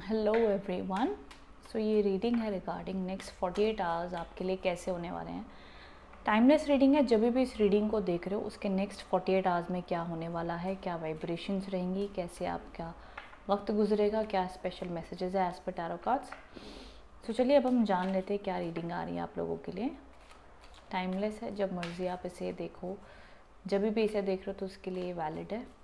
Hello everyone so ये reading है regarding next 48 hours आपके लिए कैसे होने वाले हैं। टाइमलेस रीडिंग है, जब भी इस रीडिंग को देख रहे हो, उसके नेक्स्ट 48 आवर्स में क्या होने वाला है, क्या वाइब्रेशंस रहेंगी, कैसे आपका वक्त गुजरेगा, क्या स्पेशल मैसेजेस है एज पर टैरो कार्ड्स तो चलिए अब हम जान लेते हैं क्या रीडिंग आ रही है आप लोगों के लिए। टाइमलेस है, जब मर्ज़ी आप इसे देखो। जब भी इसे देख रहे हो तो उसके लिए वैलिड है।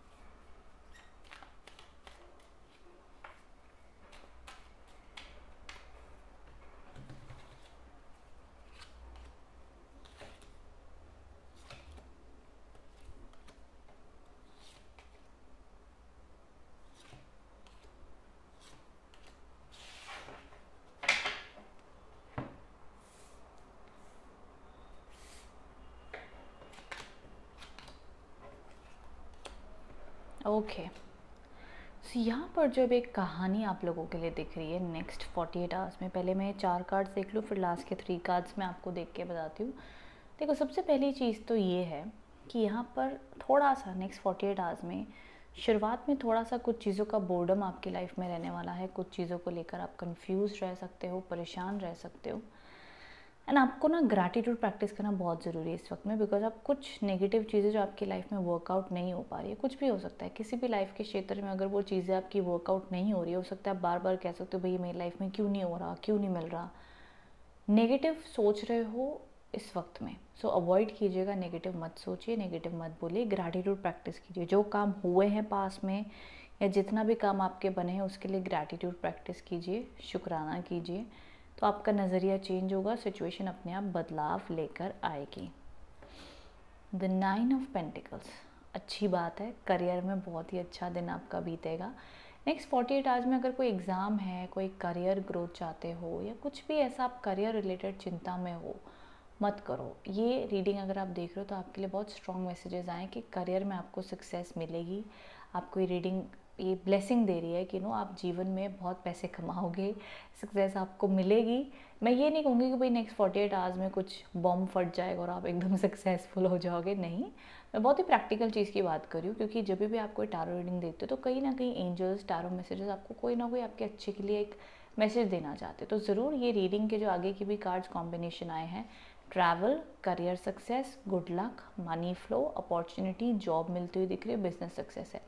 ओके सो यहाँ पर जब एक कहानी आप लोगों के लिए दिख रही है नेक्स्ट फोर्टी एट आवर्स में, पहले मैं चार कार्ड्स देख लूँ, फिर लास्ट के थ्री कार्ड्स मैं आपको देख के बताती हूँ। देखो, सबसे पहली चीज़ तो ये है कि यहाँ पर थोड़ा सा नेक्स्ट फोर्टी एट आवर्स में, शुरुआत में थोड़ा सा कुछ चीज़ों का बोर्डम आपकी लाइफ में रहने वाला है। कुछ चीज़ों को लेकर आप कंफ्यूज रह सकते हो, परेशान रह सकते हो। एंड आपको ना ग्रैटिट्यूड प्रैक्टिस करना बहुत ज़रूरी है इस वक्त में बिकॉज़ आप कुछ नेगेटिव चीज़ें जो आपकी लाइफ में वर्कआउट नहीं हो पा रही है, कुछ भी हो सकता है। किसी भी लाइफ के क्षेत्र में अगर वो चीज़ें आपकी वर्कआउट नहीं हो रही हो सकता है आप बार बार कह सकते हो, भाई मेरी लाइफ में क्यों नहीं हो रहा, क्यों नहीं मिल रहा? नेगेटिव सोच रहे हो इस वक्त में। सो अवॉइड कीजिएगा नेगेटिव मत सोचिए नेगेटिव मत बोलिए ग्रैटिट्यूड प्रैक्टिस कीजिए। जो काम हुए हैं पास में, या जितना भी काम आपके बने हैं, उसके लिए ग्रैटिट्यूड प्रैक्टिस कीजिए, शुक्राना कीजिए। तो आपका नज़रिया चेंज होगा सिचुएशन अपने आप बदलाव लेकर आएगी। द नाइन ऑफ़ पेंटिकल्स अच्छी बात है करियर में बहुत ही अच्छा दिन आपका बीतेगा। नेक्स्ट फोर्टी एट आवर्स में अगर कोई एग्ज़ाम है, कोई करियर ग्रोथ चाहते हो, या कुछ भी ऐसा आप करियर रिलेटेड चिंता में हो, मत करो। ये रीडिंग अगर आप देख रहे हो तो आपके लिए बहुत स्ट्रॉन्ग मैसेजेस आए कि करियर में आपको सक्सेस मिलेगी। आपको ये रीडिंग ये ब्लेसिंग दे रही है कि, नो, आप जीवन में बहुत पैसे कमाओगे सक्सेस आपको मिलेगी। मैं ये नहीं कहूँगी कि भाई नेक्स्ट फोर्टी एट आवर्स में कुछ बॉम्ब फट जाएगा और आप एकदम सक्सेसफुल हो जाओगे। नहीं, मैं बहुत ही प्रैक्टिकल चीज़ की बात कर रही हूँ, क्योंकि जब भी आप कोई टारो रीडिंग देखते हो तो कहीं ना कहीं एंजल्स टारो मैसेजेस आपको कोई ना कोई आपके अच्छे के लिए एक मैसेज देना चाहते तो ज़रूर ये रीडिंग के जो आगे की भी कार्ड्स कॉम्बिनेशन आए हैं travel career success good luck money flow opportunity job मिलती हुई दिख रही है बिज़नेस सक्सेस है।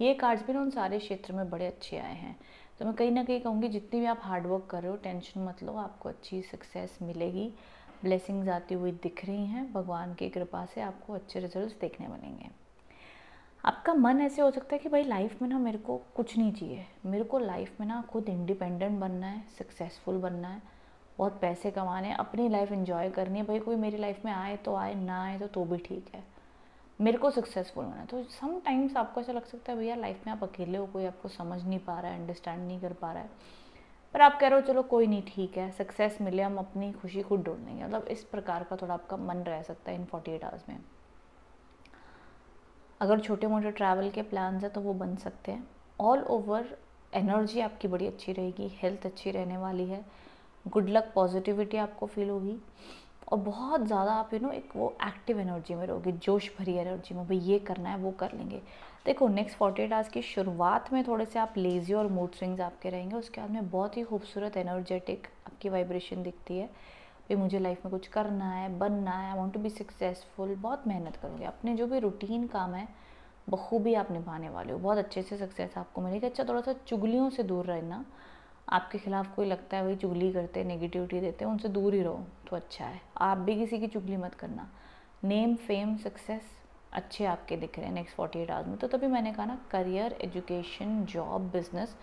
ये कार्ड्स भी ना उन सारे क्षेत्र में बड़े अच्छे आए हैं। तो मैं कहीं ना कहीं कहूँगी, जितनी भी आप हार्डवर्क कर रहे हो टेंशन मत लो, आपको अच्छी सक्सेस मिलेगी। ब्लेसिंग्स आती हुई दिख रही हैं। भगवान की कृपा से आपको अच्छे रिजल्ट्स देखने मिलेंगे। आपका मन ऐसे हो सकता है कि भाई लाइफ में ना मेरे को कुछ नहीं चाहिए। मेरे को लाइफ में ना खुद इंडिपेंडेंट बनना है सक्सेसफुल बनना है, बहुत पैसे कमाने अपनी लाइफ इन्जॉय करनी है। भाई कोई मेरी लाइफ में आए तो आए, ना आए तो तो भी ठीक है। मेरे को सक्सेसफुल होना तो सम टाइम्स आपको ऐसा लग सकता है, भैया लाइफ में आप अकेले हो, कोई आपको समझ नहीं पा रहा है अंडरस्टैंड नहीं कर पा रहा है। पर आप कह रहे हो, चलो, कोई नहीं, ठीक है सक्सेस मिले, हम अपनी खुशी खुद ढूंढ लेंगे। मतलब इस प्रकार का थोड़ा आपका मन रह सकता है इन फोर्टी एट आवर्स में। अगर छोटे मोटे ट्रैवल के प्लान हैं तो वो बन सकते हैं। ऑल ओवर एनर्जी आपकी बड़ी अच्छी रहेगी हेल्थ अच्छी रहने वाली है। गुड लक पॉजिटिविटी आपको फील होगी। और बहुत ज़्यादा आप यू नो एक वो एक्टिव एनर्जी में रहोगे, जोश भरी एनर्जी में, भाई ये करना है, वो कर लेंगे। देखो नेक्स्ट फोर्टी एट आवर्स की शुरुआत में थोड़े से आप लेज़ी और मूड स्विंग्स आपके रहेंगे, उसके बाद में बहुत ही खूबसूरत एनर्जेटिक आपकी वाइब्रेशन दिखती है। भाई मुझे लाइफ में कुछ करना है, बनना है I want to be successful बहुत मेहनत करोगे। अपने जो भी रूटीन काम है, बखूबी आप निभाने वाले हो। बहुत अच्छे से सक्सेस आपको मिलेगी। अच्छा थोड़ा सा चुगलियों से दूर रहना। आपके खिलाफ कोई लगता है वही चुगली करते नेगेटिविटी देते हैं उनसे दूर ही रहो तो अच्छा है। आप भी किसी की चुगली मत करना। नेम फेम सक्सेस अच्छे आपके दिख रहे हैं नेक्स्ट फोर्टी एट आवर्स में। तो तभी मैंने कहा ना करियर एजुकेशन जॉब बिज़नेस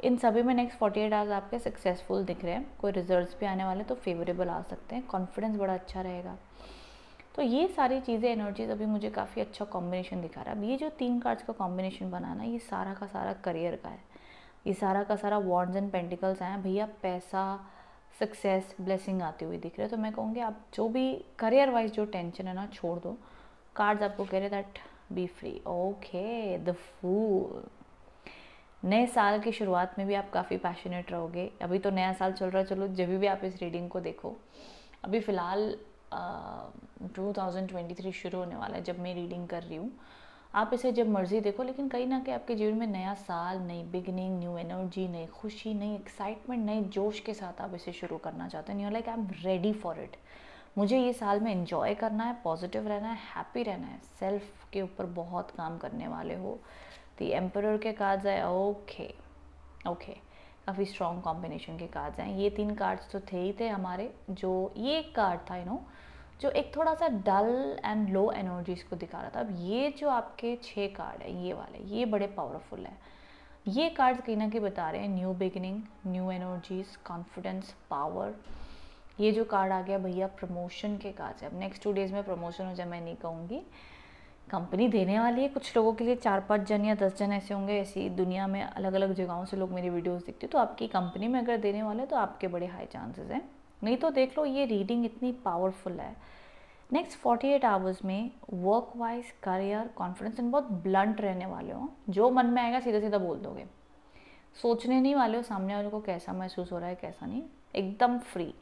इन सभी में नेक्स्ट फोर्टी एट आवर्स आपके सक्सेसफुल दिख रहे हैं। कोई रिजल्ट्स भी आने वाले तो फेवरेबल आ सकते हैं। कॉन्फिडेंस बड़ा अच्छा रहेगा। तो ये सारी चीज़ें एनर्जीज अभी मुझे काफ़ी अच्छा कॉम्बिनेशन दिखा रहा है। अब ये जो तीन कार्ड्स का कॉम्बिनेशन बनाना, ये सारा का सारा करियर का है। ये सारा का सारा वॉन्ड्स एंड पेंटिकल्स हैं। भैया, पैसा सक्सेस ब्लेसिंग आती हुई दिख रही है। तो मैं कहूँगी आप जो भी करियर वाइज जो टेंशन है ना, छोड़ दो। कार्ड्स आपको कह रहे that be free okay the fool नए साल की शुरुआत में भी आप काफ़ी पैशनेट रहोगे। अभी तो नया साल चल रहा है। चलो, जब भी आप इस रीडिंग को देखो। अभी फ़िलहाल टू थाउज़ेंड ट्वेंटी थ्री शुरू होने वाला है जब मैं रीडिंग कर रही हूँ। आप इसे जब मर्ज़ी देखो, लेकिन कहीं ना कहीं आपके जीवन में नया साल, नई बिगनिंग न्यू एनर्जी नई खुशी, नई एक्साइटमेंट नए जोश के साथ आप इसे शुरू करना चाहते हैं। You like I am ready for it मुझे ये साल में इन्जॉय करना है पॉजिटिव रहना है हैप्पी रहना है। सेल्फ के ऊपर बहुत काम करने वाले हो। तो एम्पर के कार्ड्स है ओके ओके काफ़ी स्ट्रॉन्ग कॉम्बिनेशन के कार्ड्स हैं। ये तीन कार्ड्स तो थे ही थे हमारे, जो ये एक कार्ड था यू नो जो एक थोड़ा सा डल एंड लो एनर्जीज को दिखा रहा था। अब ये जो आपके छः कार्ड है, ये वाले, ये बड़े पावरफुल है। ये कार्ड्स कहीं ना कहीं बता रहे हैं new beginning new energies confidence power ये जो कार्ड आ गया भैया प्रमोशन के कार्ड है। अब नेक्स्ट टू डेज़ में प्रमोशन हो जाए, मैं नहीं कहूँगी। कंपनी देने वाली है कुछ लोगों के लिए, चार पाँच जन या दस जन ऐसे होंगे, ऐसी दुनिया में अलग अलग जगहों से लोग मेरी वीडियोस देखते हैं। तो आपकी कंपनी में अगर देने वाले तो आपके बड़े हाई चांसेस हैं। नहीं तो देख लो, ये रीडिंग इतनी पावरफुल है। नेक्स्ट फोर्टी एट आवर्स में work wise career confidence and बहुत ब्लंट रहने वाले हो, जो मन में आएगा सीधा सीधा बोल दोगे। सोचने नहीं वाले हो, सामने वाले को कैसा महसूस हो रहा है, कैसा नहीं, एकदम फ्री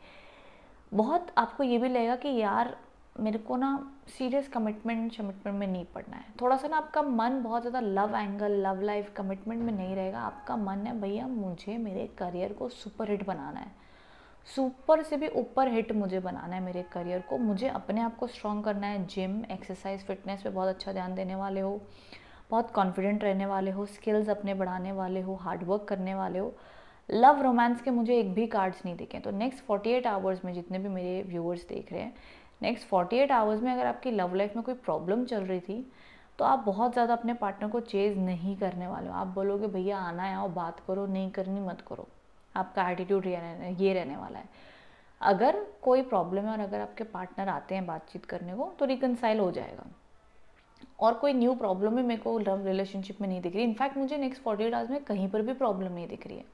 बहुत आपको ये भी लगेगा कि यार, मेरे को ना सीरियस कमिटमेंट शमिटमेंट में नहीं पड़ना है। थोड़ा सा ना आपका मन बहुत ज़्यादा love angle love life commitment में नहीं रहेगा। आपका मन है, भैया, मुझे मेरे करियर को सुपर हिट बनाना है। सुपर से भी ऊपर हिट मुझे बनाना है मेरे करियर को। मुझे अपने आप को स्ट्रॉन्ग करना है। जिम एक्सरसाइज फिटनेस पे बहुत अच्छा ध्यान देने वाले हो। बहुत कॉन्फिडेंट रहने वाले हो। स्किल्स अपने बढ़ाने वाले हो। हार्डवर्क करने वाले हो। लव रोमांस के मुझे एक भी कार्ड्स नहीं दिखे। तो नेक्स्ट फोर्टी एट आवर्स में जितने भी मेरे व्यूअर्स देख रहे हैं नेक्स्ट फोर्टी एट आवर्स में अगर आपकी लव लाइफ में कोई प्रॉब्लम चल रही थी तो आप बहुत ज़्यादा अपने पार्टनर को चेज़ नहीं करने वाले हो। आप बोलोगे, भैया, आना है, आओ, बात करो, नहीं करनी, मत करो। आपका एटीट्यूड ये रहने वाला है। अगर कोई प्रॉब्लम है और अगर आपके पार्टनर आते हैं बातचीत करने को तो रिकनसाइल हो जाएगा। और कोई न्यू प्रॉब्लम भी मेरे को लव रिलेशनशिप में नहीं दिख रही। इनफैक्ट मुझे नेक्स्ट फोर्टी आवर्स में कहीं पर भी प्रॉब्लम नहीं दिख रही है।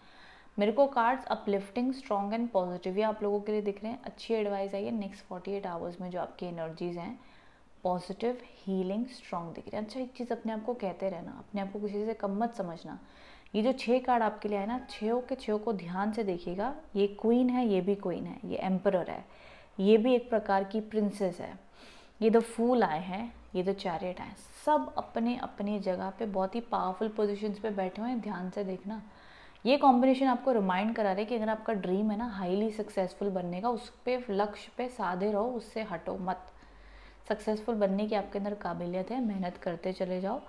मेरे को cards uplifting strong and positive ये आप लोगों के लिए दिख रहे हैं। अच्छी एडवाइस आई है नेक्स्ट फोर्टी एट आवर्स में जो आपकी एनर्जीज हैं पॉजिटिव हीलिंग स्ट्रॉन्ग दिख रही है। अच्छा एक चीज़ अपने आप को कहते रहना, अपने आप को किसी से कम मत समझना। ये जो छः कार्ड आपके लिए आए ना छो के छो को ध्यान से देखिएगा, ये क्वीन है, ये भी क्वीन है, ये एम्पर है, ये भी एक प्रकार की प्रिंसेस है। ये द फूल आए हैं, ये द चैरियट आए सब अपने अपनी जगह पे बहुत ही पावरफुल पोजिशन पे बैठे हुए हैं, ध्यान से देखना। ये कॉम्बिनेशन आपको रिमाइंड करा रहे कि अगर आपका ड्रीम है ना हाईली सक्सेसफुल बनने का, उस पर लक्ष्य पे साधे रहो, उससे हटो मत। सक्सेसफुल बनने की आपके अंदर काबिलियत है, मेहनत करते चले जाओ।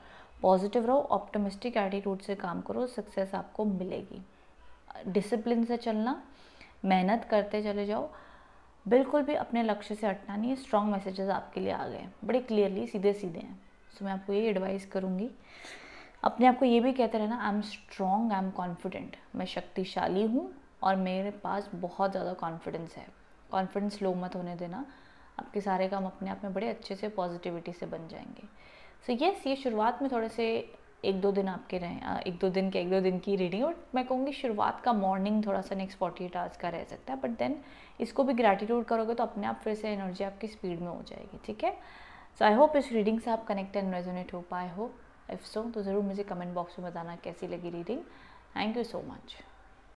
पॉजिटिव रहो ऑप्टोमिस्टिक एटीट्यूड से काम करो सक्सेस आपको मिलेगी। डिसिप्लिन से चलना, मेहनत करते चले जाओ, बिल्कुल भी अपने लक्ष्य से हटना नहीं है स्ट्रॉन्ग मैसेजेस आपके लिए आ गए बड़े क्लियरली सीधे सीधे हैं। सो मैं आपको ये एडवाइस करूँगी। अपने आप को ये भी कहते रहना I am strong I am confident मैं शक्तिशाली हूँ और मेरे पास बहुत ज़्यादा कॉन्फिडेंस है। कॉन्फिडेंस लो मत होने देना। आपके सारे काम अपने आप में बड़े अच्छे से पॉजिटिविटी से बन जाएँगे। सो so, येस ये शुरुआत में थोड़े से एक दो दिन आपके रहें एक दो दिन के एक दो दिन की रीडिंग और मैं कहूँगी शुरुआत का मॉर्निंग थोड़ा सा नेक्स्ट फोर्टी एट आवर्स का रह सकता है बट देन इसको भी ग्रेटिट्यूड करोगे तो अपने आप फिर से एनर्जी आपकी स्पीड में हो जाएगी ठीक है? सो आई होप इस रीडिंग से आप कनेक्ट एंड रेजोनेट हो पाए हो। इफ़ सो तो ज़रूर मुझे कमेंट बॉक्स में बताना कैसी लगी reading thank you so much